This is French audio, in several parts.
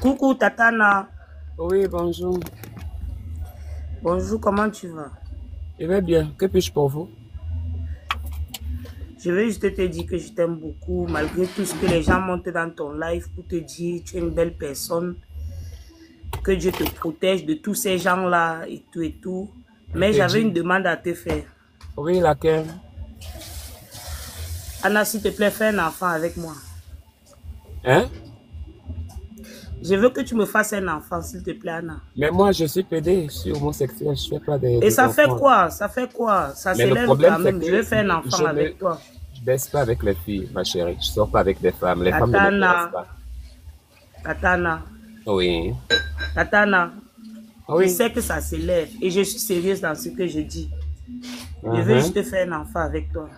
Coucou Tatana. Oui, bonjour. Bonjour, comment tu vas? Je vais bien. Que puis-je pour vous? Je veux juste te dire que je t'aime beaucoup, malgré tout ce que les gens montent dans ton live pour te dire tu es une belle personne, que Dieu te protège de tous ces gens-là et tout et tout. Mais j'avais une demande à te faire. Oui, laquelle? Anna, s'il te plaît, fais un enfant avec moi. Hein? Je veux que tu me fasses un enfant, s'il te plaît, Anna. Mais moi, je suis pédé, je suis homosexuel, je fais pas des. Et ça fait quoi? Ça fait quoi? Ça s'élève quand même. Je vais faire un enfant je ne- avec toi. Je baisse pas avec les filles, ma chérie. Je sors pas avec des femmes. Les femmes ne m'intéressent pas. Tatana. Oui. Tatana. Je Oui. sais que ça s'élève et je suis sérieuse dans ce que je dis. Je veux Mhm. juste faire un enfant avec toi.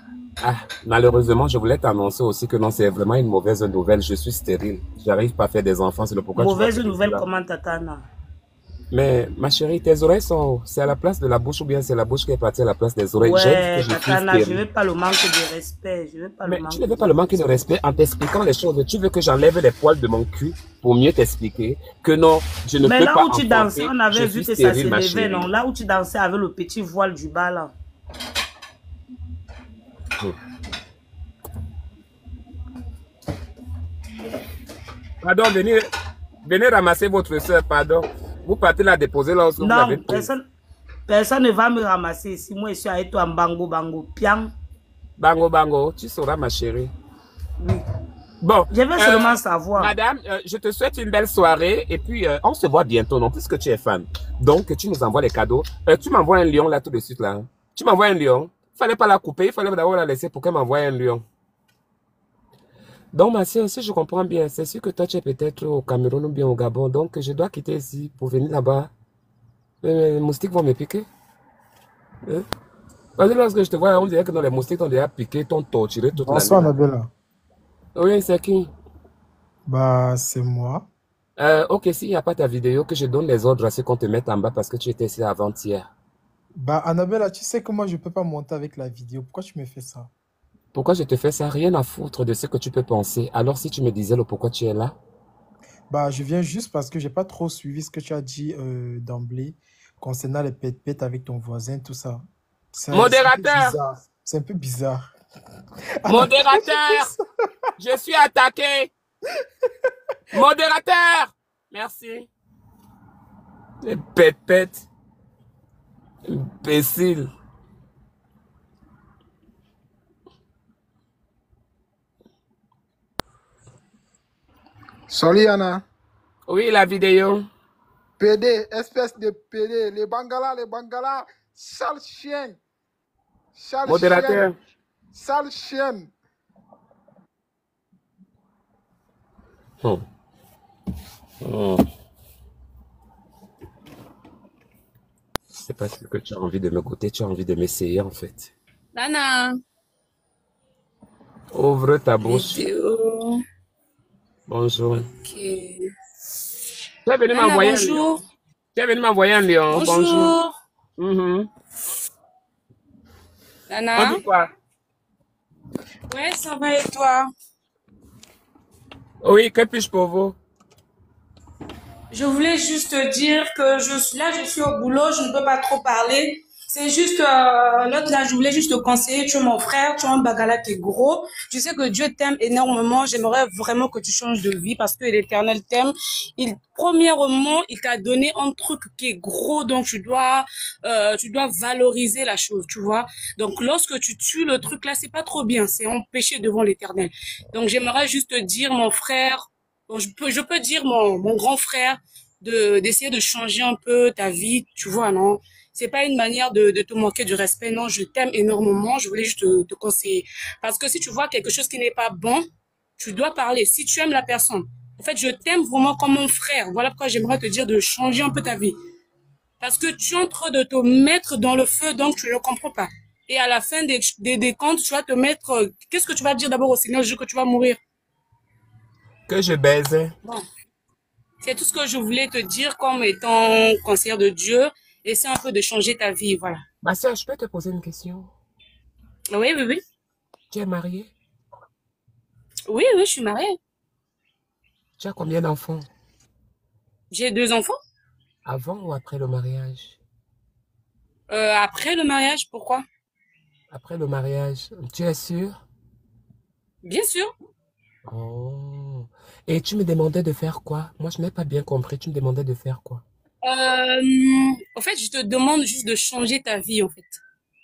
Ah, malheureusement, je voulais t'annoncer aussi que non, c'est vraiment une mauvaise nouvelle. Je suis stérile. J'arrive pas à faire des enfants, c'est le pourquoi Mauvaise nouvelle, là. comment Tatana? Mais ma chérie, tes oreilles sont. C'est à la place de la bouche ou bien c'est la bouche qui est partie à la place des oreilles? Ouais, je suis Tatana, je veux pas le manque de respect. Je veux pas Mais le manque tu ne veux pas le manquer de respect en t'expliquant les choses. Tu veux que j'enlève les poils de mon cul pour mieux t'expliquer que non, je ne Mais peux là pas où tu dansais, on avait vu que ça s'élevait, non? Là où tu dansais avec le petit voile du bas, là. Pardon, venez, venez ramasser votre soeur, pardon. Vous partez la déposer là où vous Non, prise. personne, personne ne va me ramasser ici. Moi, je suis avec toi en bango, bango. Piang. Bango, bango, tu sauras, ma chérie. Oui. Bon. Je veux euh, seulement savoir. Madame, euh, je te souhaite une belle soirée et puis euh, on se voit bientôt, non, puisque tu es fan. Donc, tu nous envoies les cadeaux. Euh, tu m'envoies un lion là tout de suite là. Tu m'envoies un lion. Fallait pas la couper, il fallait d'abord la laisser pour qu'elle m'envoie un lion. Donc, ma soeur, si je comprends bien, c'est sûr que toi, tu es peut-être au Cameroun ou bien au Gabon. Donc, je dois quitter ici pour venir là-bas. Les moustiques vont me piquer. Hein? Vas-y, lorsque je te vois, on dirait que dans les moustiques t'ont déjà piqué, t'ont torturé toute la Bonsoir, nuit. Nabella. Oui, c'est qui? Bah, c'est moi. Euh, ok, s'il n'y a pas ta vidéo, que je donne les ordres à ceux qu'on te mette en bas parce que tu étais ici avant-hier. Bah, Annabella, tu sais que moi, je peux pas monter avec la vidéo. Pourquoi tu me fais ça? Pourquoi je te fais ça? Rien à foutre de ce que tu peux penser. Alors, si tu me disais le pourquoi tu es là, Bah, je viens juste parce que j'ai pas trop suivi ce que tu as dit euh, d'emblée concernant les pète-pète avec ton voisin, tout ça. C'est un, c'est un peu Modérateur! bizarre. C'est un peu bizarre. Modérateur! Je suis attaqué! Modérateur! Merci. Les pète-pète. Imbécile. Salut Anna. Oui, la vidéo. PD, espèce de PD. Les Bangalas, les Bangalas. Sale chien. Sale Modérateur. chien. Sale chien. Hmm. Hmm. C'est pas ce que tu as envie de me goûter, tu as envie de m'essayer en fait. Nana, Ouvre ta bouche. vidéo. Bonjour. Ok. Tu es venu Nana, m'envoyer un lion. bonjour. Tu es venu m'envoyer un lion. Bonjour. Bonjour. Mhm. On Nana. dit quoi? Ouais, ça va et toi? Oui, que puis-je pour vous? Je voulais juste te dire que je là, je suis au boulot, je ne peux pas trop parler. C'est juste, euh, là, je voulais juste te conseiller, tu es mon frère, tu es un bagala qui est gros. Tu sais que Dieu t'aime énormément. J'aimerais vraiment que tu changes de vie parce que l'éternel t'aime. Il, premièrement, il t'a donné un truc qui est gros, donc tu dois, euh, tu dois valoriser la chose, tu vois. Donc, lorsque tu tues le truc là, c'est pas trop bien. C'est un péché devant l'éternel. Donc, j'aimerais juste te dire, mon frère, Je peux, dire mon, grand frère de d'essayer de changer un peu ta vie, tu vois, non? C'est pas une manière de, te manquer du respect, non, je t'aime énormément, je voulais juste te, conseiller. Parce que si tu vois quelque chose qui n'est pas bon, tu dois parler. Si tu aimes la personne, en fait, je t'aime vraiment comme mon frère. Voilà pourquoi j'aimerais te dire de changer un peu ta vie. Parce que tu es en train de te mettre dans le feu, donc tu ne comprends pas. Et à la fin des, des, des comptes, tu vas te mettre, euh, qu'est-ce que tu vas dire d'abord au Seigneur jour que tu vas mourir? Que je baisais. Bon. C'est tout ce que je voulais te dire comme étant conseillère de Dieu. Essaie un peu de changer ta vie, voilà. Ma soeur, je peux te poser une question? Oui, oui, oui. Tu es mariée? Oui, oui, je suis mariée. Tu as combien d'enfants? J'ai deux enfants. Avant ou après le mariage? Euh, après le mariage, pourquoi? Après le mariage, tu es sûr? Bien sûr. Oh. Et tu me demandais de faire quoi? Moi, je n'ai pas bien compris. Tu me demandais de faire quoi? Euh, en fait, je te demande juste de changer ta vie, en fait.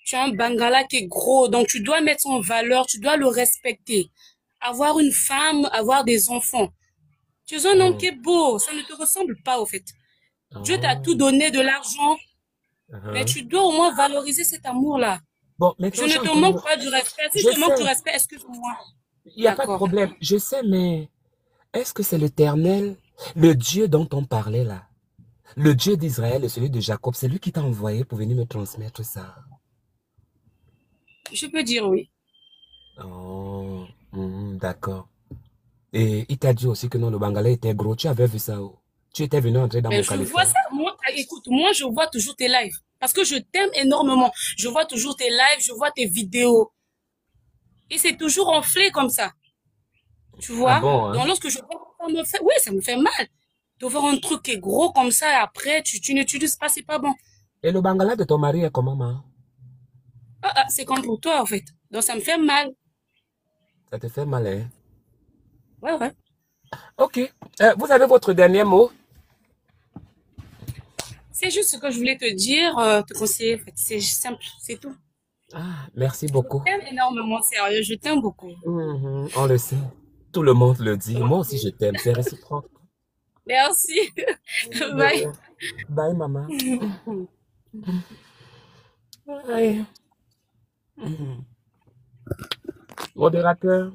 Tu as un bangala qui est gros, donc tu dois mettre en valeur, tu dois le respecter. Avoir une femme, avoir des enfants. Tu es un homme Oh. qui est beau, ça ne te ressemble pas, au fait. Dieu t'a tout donné, de l'argent, mais Uh-huh. tu dois au moins valoriser cet amour-là. Bon, Je maintenant, ne je te manque pas du respect. Si Je je te manque du respect, excuse-moi. Il n'y a pas de problème. Je sais, mais est-ce que c'est l'Éternel, le Dieu dont on parlait là? Le Dieu d'Israël et celui de Jacob, c'est lui qui t'a envoyé pour venir me transmettre ça. Je peux dire oui. Oh, mhm, d'accord. Et il t'a dit aussi que non, le Bangalais était gros. Tu avais vu ça où? Tu étais venu entrer dans Mais mon je vois ça. Moi, écoute, moi, je vois toujours tes lives. Parce que je t'aime énormément. Je vois toujours tes lives, je vois tes vidéos. Et c'est toujours enflé comme ça. Tu Ah vois? bon, Donc, hein? lorsque je vois, ça me fait, oui, ça me fait mal. De voir un truc qui est gros comme ça, et après, tu, tu n'utilises pas, c'est pas bon. Et le Bangala de ton mari est comment, maman? Ah, ah, c'est comme pour toi, en fait. Donc, ça me fait mal. Ça te fait mal, hein? Ouais, ouais. Ok. Euh, vous avez votre dernier mot? C'est juste ce que je voulais te dire, euh, te conseiller, en fait. C'est simple, c'est tout. Ah, merci Je beaucoup. t'aime énormément, sérieux. Je t'aime beaucoup. Mhm, on le sait. Tout le monde le dit. Moi aussi, je t'aime. C'est réciproque. Merci. Bye. Bye, maman. Bye. Mhm. Modérateur,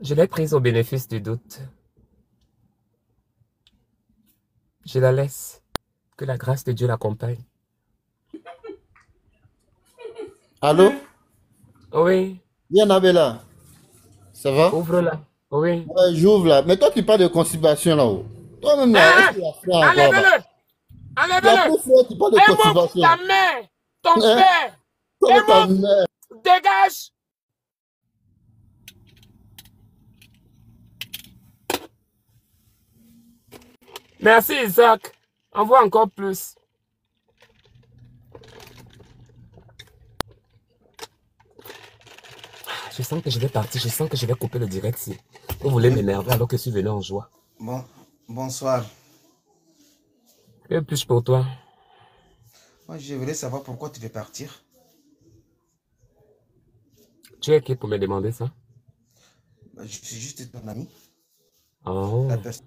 je l'ai prise au bénéfice du doute. Je la laisse. Que la grâce de Dieu l'accompagne. Allô? Oui, Bien, Abella. Ça va? ouvre-la. Oui. Ouais, j'ouvre là. Mais toi, tu parles de constipation là-haut. Toi-même là, Ah! tu as fait encore là? Enlève-le! Tu parles de Et ta mère! Ton Hein? père! Toi, Et ta mère. dégage! Merci Isaac. Envoie encore plus. Je sens que je vais partir, je sens que je vais couper le direct si vous voulez m'énerver alors que je suis venu en joie. Bon, bonsoir. Que puis-je pour toi? Moi, je voulais savoir pourquoi tu veux partir. Tu es qui pour me demander ça? Bah, Je suis juste ton ami. Oh, La personne.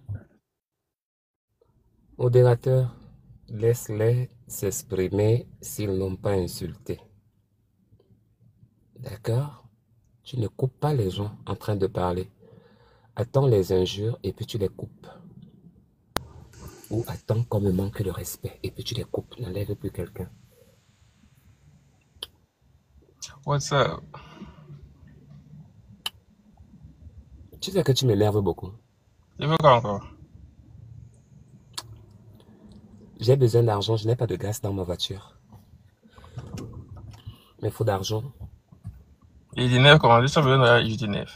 modérateur, laisse-les s'exprimer s'ils n'ont pas insulté. D'accord? Tu ne coupes pas les gens en train de parler. Attends les injures et puis tu les coupes. Ou attends qu'on me manque de respect et puis tu les coupes. N'enlève plus quelqu'un. What's up? Tu sais que tu m'énerves beaucoup. Tu veux quoi encore? J'ai besoin d'argent, je n'ai pas de gaz dans ma voiture. Mais il faut d'argent. Il t'énerve comment? Juste besoin de il t'énerve.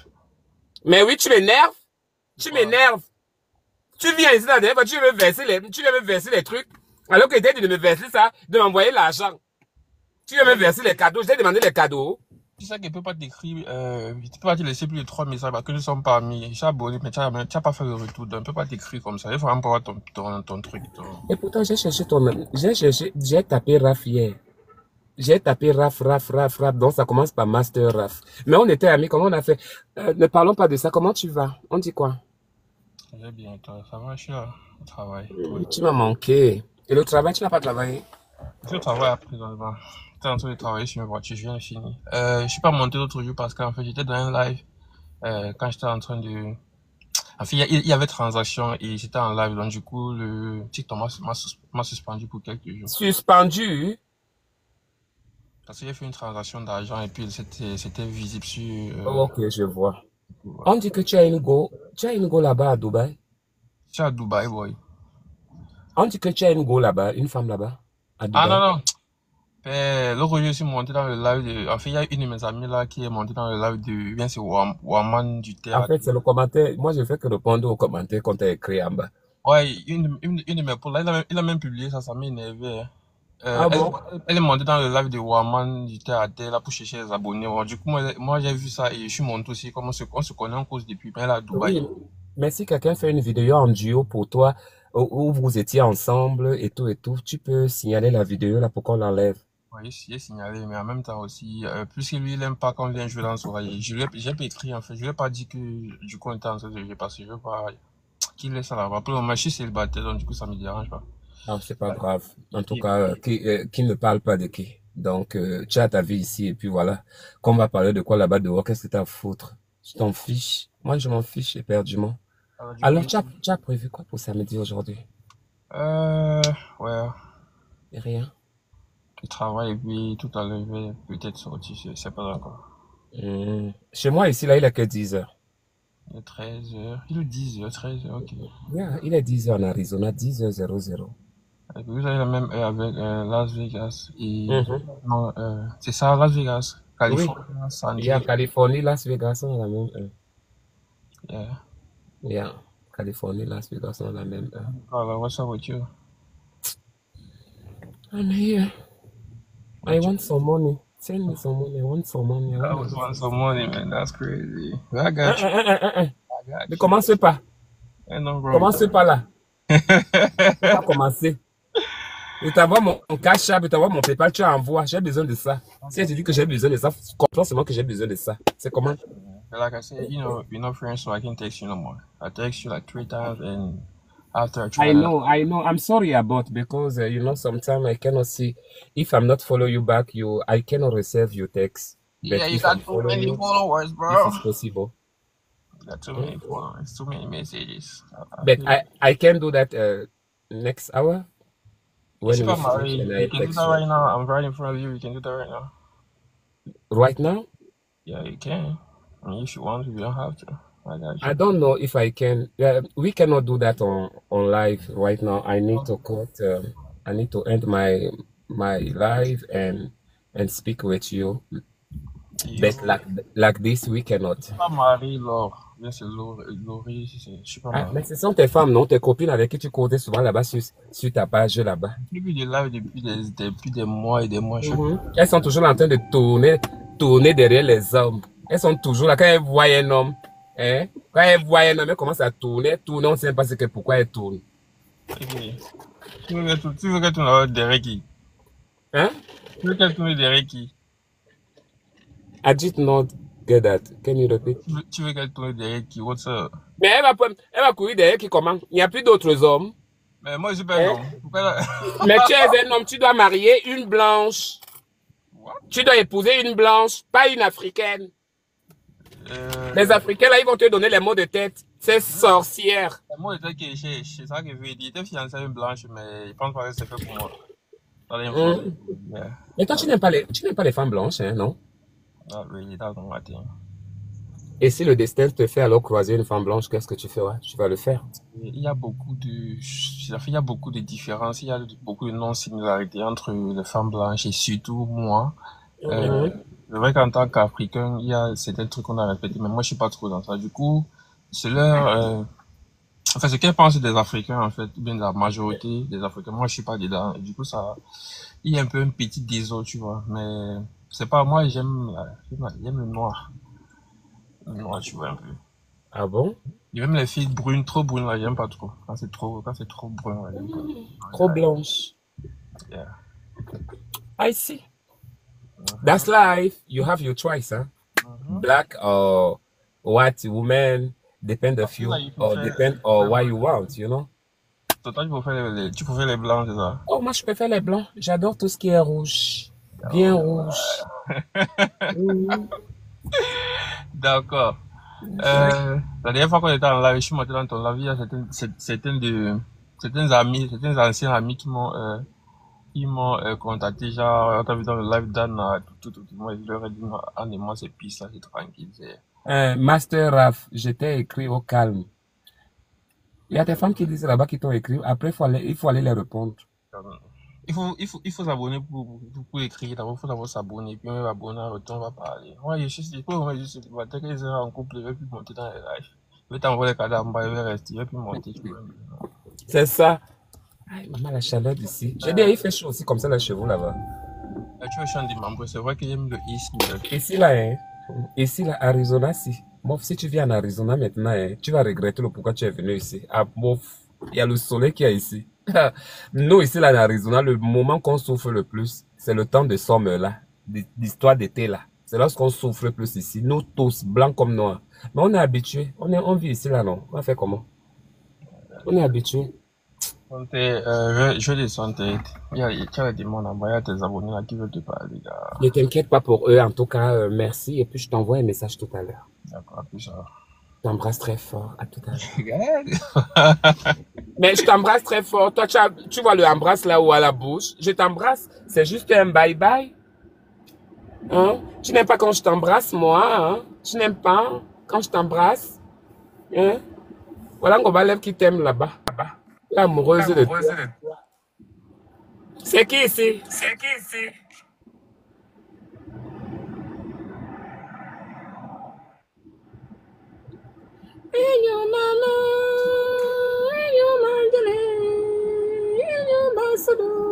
Mais oui, tu m'énerves. Tu m'énerves. Tu viens ici la dernière fois, tu veux me verser les, tu veux me verser les trucs. Alors que dit de me verser ça, de m'envoyer l'argent. Tu veux me verser les cadeaux, je t'ai demandé les cadeaux. Tu sais qu'il peut pas t'écrire, euh, tu peux pas te laisser plus de trois messages parce que nous sommes pas amis. J'ai abonné, mais tu n'as pas fait le retour. Donc, il peut pas t'écrire comme ça. Il faut vraiment avoir ton, ton, ton truc. Ton... Et pourtant, j'ai cherché ton, j'ai cherché, j'ai tapé hier. J'ai tapé RAF, RAF, RAF, RAF, donc ça commence par Master RAF. Mais on était amis, comment on a fait? Euh, ne parlons pas de ça, comment tu vas? On dit quoi? Très bien, toi. Ça va, je suis au travail. Tu m'as manqué. Et le travail, tu n'as pas travaillé? Je travaille présentement. J'étais en train de travailler sur mes voitures, je viens de finir. Euh, je suis pas monté l'autre jour parce qu'en fait, j'étais dans un live, euh, quand j'étais en train de, en fait, il y avait transaction et j'étais en live, donc du coup, le TikTok m'a suspendu pour quelques jours. Suspendu? Parce que j'ai fait une transaction d'argent et puis c'était, c'était visible sur, euh, Ok, je vois. On dit que tu as une go, tu as une go là-bas à Dubaï. Je suis à Dubaï, boy. On dit que tu as une go là-bas, une femme là-bas, à Ah Dubaï. non, non. Ben, l'autre jour, je suis monté dans le live de... En fait, il y a une de mes amies là qui est montée dans le live de... Bien, c'est Wam- Waman du En théâtre. fait, c'est le commentaire. Moi, je fais que répondre aux commentaires qu'on t'a écrit en bas. Ouais, une, une, une de mes potes là, il a, même- il a même publié ça, ça m'a énervé. hein. Euh, Ah elle, bon? elle est montée dans le live de Waman du théâtre là pour chercher les abonnés. Bon, du coup, moi, moi j'ai vu ça et je suis monté aussi. Comme on se, on se connaît en cause depuis, mais est à Dubaï. Oui, mais si quelqu'un fait une vidéo en duo pour toi, où, vous étiez ensemble et tout et tout, tu peux signaler la vidéo là pour qu'on l'enlève. Ouais, j'ai signalé, mais en même temps aussi, euh, puisque lui, il aime pas quand on vient jouer dans son soirée. Je lui ai, j'ai pas écrit, en fait. Je lui ai pas dit que, du coup, on était en train de jouer parce que je veux pas qu'il laisse ça là-bas. Pour le moment, je suis célibataire, donc du coup, ça me dérange pas. Ah, c'est pas grave. En tout cas, euh, qui, euh, qui ne parle pas de qui? Donc, euh, tu as ta vie ici et puis voilà. Qu'on va parler de quoi là-bas dehors, qu'est-ce que t'as à foutre? Tu t'en fiches? Moi, je m'en fiche éperdument. Alors, du Alors, tu as, tu as prévu quoi pour samedi aujourd'hui? euh, ouais, Rien? je travaille et puis tout à l'heure, peut-être sortir, je sais pas encore. Hmm. Chez moi, ici, là, il est que 10 heures. Il est 13 heures, il est 10 heures, 13 heures, ok. Yeah, il est 10 heures en Arizona, 10 heures 00. Vous avez la même heure avec euh, Las Vegas et, Mhm. non, euh, c'est ça, Las Vegas, Oui. Californie, San Diego, Californie, Las Vegas, on a la même heure. yeah. Yeah, Californie, Las Vegas, on a la même heure. Alors, what's up with you? I'm here. I want some money. Send me some money. I want some money. I I want some want some money, man. That's crazy. I got you. hein, hein, hein, hein. I got Ne you. commencez pas. No wrong. Commencez pas là. Pas commencer. Je t'envoie mon, mon cash app, je t'envoie mon PayPal, tu envoies. J'ai besoin de ça. Si tu dis que j'ai besoin de ça, comprends seulement que j'ai besoin de ça. C'est comment? Like I said, you know, we're not friends, so I can't text you no more. I text you like three times, and after I try I know, I know. I'm sorry about because uh, you know sometimes I cannot see if I'm not follow you back. You, I cannot receive your text. But yeah, you got too many you, followers, bro. it's possible. You got too many followers, too many messages. But I, I can do that uh, next hour when see, we I'm finish already, and I you can do that right now. I'm right in front of you. You can do that right now. Right now, Yeah, you can. I mean, if you want to, you don't have to. I got I don't know if I can. Uh, we cannot do that on on live right now. I need to cut. Um, I need to end my my live and and speak with you. But like like this, we cannot. Marie, Laure. Bien, c'est Laurie, je suis pas Ah, mais ce sont tes femmes, non? Tes copines avec qui tu comptais souvent là-bas sur, sur ta page là-bas. Depuis des lives depuis des, depuis des mois et des mois, je Mhm. Elles sont toujours en train de tourner, tourner derrière les hommes. Elles sont toujours là. Quand elles voient un homme, hein, quand elles voient un homme, elles commencent à tourner, tourner, on ne sait pas ce que, pourquoi elles tournent. Tu veux qu'elle tourne tu veux qu'elle tourne là derrière qui? Hein? Tu veux qu'elle tourne derrière qui? Did not get that? Can you repeat? Tu veux, qu'elle tourne derrière qui? What's up? Mais elle va, elle va courir derrière qui comment? Il n'y a plus d'autres hommes. Mais moi, je suis pas un Hein? homme. Mais tu es un homme, tu dois marier une blanche. What? Tu dois épouser une blanche, pas une africaine. Euh, Les Africains, là, ils vont te donner les mots de tête. C'est sorcière. moi, je sais que c'est ça que je veux dire. Il était fiancé à une blanche, mais il pense pas que c'est fait pour moi. L'info. Hum. Yeah. Mais toi, tu n'aimes pas les, tu pas les femmes blanches, hein, non? Et si le destin te fait alors croiser une femme blanche, qu'est-ce que tu feras? Tu vas le faire? Il y a beaucoup de, il y a beaucoup de différences, il y a beaucoup de non-similarités entre les femmes blanches et surtout moi. Euh, Mhm. c'est vrai qu'en tant qu'Africain, il y a certains trucs qu'on a répétés, mais moi je suis pas trop dans ça. Du coup, c'est leur, euh, enfin, ce qu'elles pensent des Africains, en fait, ou bien de la majorité des Africains, moi je suis pas dedans. Et du coup, ça, il y a un peu un petit désordre, tu vois. Mais c'est pas, moi j'aime, la- j'aime le noir. Le noir, tu vois un peu. Ah bon? Et même les filles brunes, trop brunes, là, j'aime pas trop. Quand c'est trop, quand c'est trop brun, là, j'aime pas. Trop blanche. Yeah. I see. That's life. You have your choice, huh? Black or white woman, depend of you, Like, or depend or what you want, you know? Toi, toi, tu préfères les, tu préfères les blancs, c'est ça? Oh, moi, je préfère les blancs. J'adore tout ce qui est rouge. Bien rouge. Mhm. D'accord. Euh, la dernière fois qu'on était en live, je suis monté dans ton live, il y a certains, certains de, certains amis, certains anciens amis qui m'ont, euh, qui m'ont euh, contacté, genre, on t'a vu dans le live d'Anna, tout, tout, tout, moi, je leur ai dit, non, Anne et moi, c'est pisse, là, c'est tranquille, Euh, Master Raf, je t'ai écrit au calme. Il y a des femmes qui disent là-bas qui t'ont écrit. Après, il faut aller, il faut aller les répondre. Il faut, il faut, il faut s'abonner pour, pour, pour écrire. D'abord, il faut d'abord s'abonner. Puis, on va abonner, on va parler. Moi, je suis, je peux vraiment juste célibataire. Quand ils seront en couple, je vais plus monter dans les lives. Je vais t'envoyer les cadavres en bas, je vais rester, je vais plus monter. C'est ça. Aïe, maman, la chaleur d'ici. J'ai dit, il fait chaud aussi comme ça là chez vous là-bas. Euh, Tu veux chanter membre, c'est vrai que j'aime le mais- Ici là, hein. Ici là, Arizona, si. Mof, si tu viens en Arizona maintenant, hein, tu vas regretter le pourquoi tu es venu ici. Ah, mof, il y a le soleil qu'il y a ici. Nous, ici là, en Arizona, le moment qu'on souffre le plus, c'est le temps de summer là. L'histoire d'été là. C'est lorsqu'on souffre le plus ici. Nous tous, blancs comme noirs. Mais on est habitués. On, est, on vit ici là, non? On va faire comment? On est habitués. Santé, euh, je, je descends. Il y a, il y a des demandes en bas, il y a tes abonnés là qui veulent te parler, là. Ne t'inquiète pas pour eux. En tout cas, euh, merci. Et puis, je t'envoie un message tout à l'heure. D'accord, à plus tard. Je t'embrasse très fort. À tout à l'heure. Mais je t'embrasse très fort. Toi, tu, as- tu vois le embrasse là ou à la bouche. Je t'embrasse. C'est juste un bye-bye. Hein? Tu n'aimes pas quand je t'embrasse, moi. Hein? Tu n'aimes pas quand je t'embrasse? Hein? Voilà Ngobalev qui t'aime là-bas. L'amoureuse de toi. C'est qui ici? C'est qui ici? and your mama, and your Magdalene, and your Barcelona.